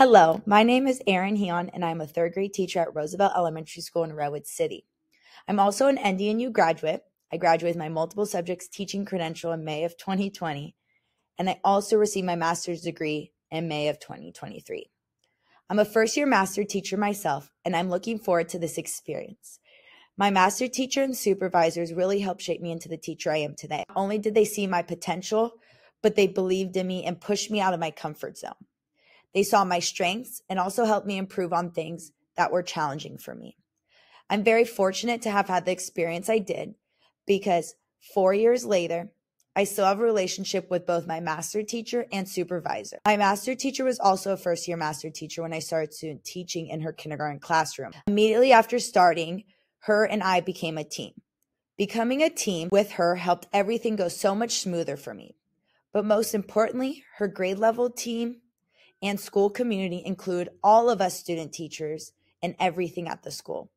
Hello, my name is Eryn Heon, and I'm a third grade teacher at Roosevelt Elementary School in Redwood City. I'm also an NDNU graduate. I graduated with my multiple subjects teaching credential in May of 2020, and I also received my master's degree in May of 2023. I'm a first year master teacher myself, and I'm looking forward to this experience. My master teacher and supervisors really helped shape me into the teacher I am today. Not only did they see my potential, but they believed in me and pushed me out of my comfort zone. They saw my strengths and also helped me improve on things that were challenging for me. I'm very fortunate to have had the experience I did because four years later, I still have a relationship with both my master teacher and supervisor. My master teacher was also a first year master teacher when I started teaching in her kindergarten classroom. Immediately after starting, her and I became a team. Becoming a team with her helped everything go so much smoother for me. But most importantly, her grade level team and school community include all of us student teachers and everything at the school.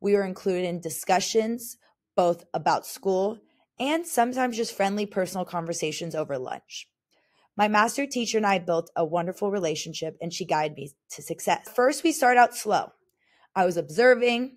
We were included in discussions both about school and sometimes just friendly personal conversations over lunch. My master teacher and I built a wonderful relationship and she guided me to success. First, we started out slow. I was observing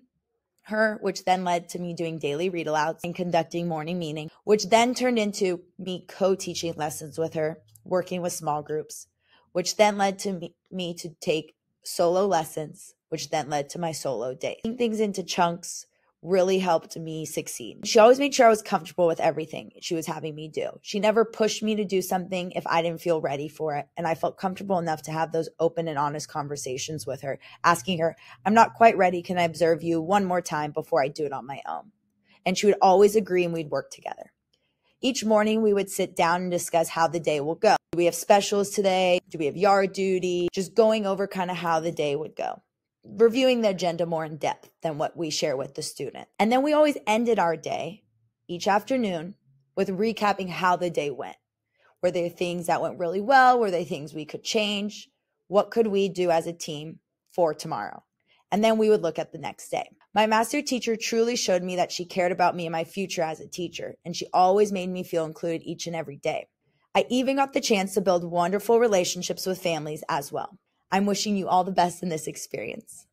her, which then led to me doing daily read alouds and conducting morning meeting, which then turned into me co teaching lessons with her, working with small groups, which then led to me, me to take solo lessons, which then led to my solo day. Things into chunks really helped me succeed. She always made sure I was comfortable with everything she was having me do. She never pushed me to do something if I didn't feel ready for it. And I felt comfortable enough to have those open and honest conversations with her, asking her, I'm not quite ready. Can I observe you one more time before I do it on my own? And she would always agree and we'd work together. Each morning we would sit down and discuss how the day will go. Do we have specials today? Do we have yard duty? Just going over kind of how the day would go. Reviewing the agenda more in depth than what we share with the student. And then we always ended our day each afternoon with recapping how the day went. Were there things that went really well? Were there things we could change? What could we do as a team for tomorrow? And then we would look at the next day. My master teacher truly showed me that she cared about me and my future as a teacher, and she always made me feel included each and every day. I even got the chance to build wonderful relationships with families as well. I'm wishing you all the best in this experience.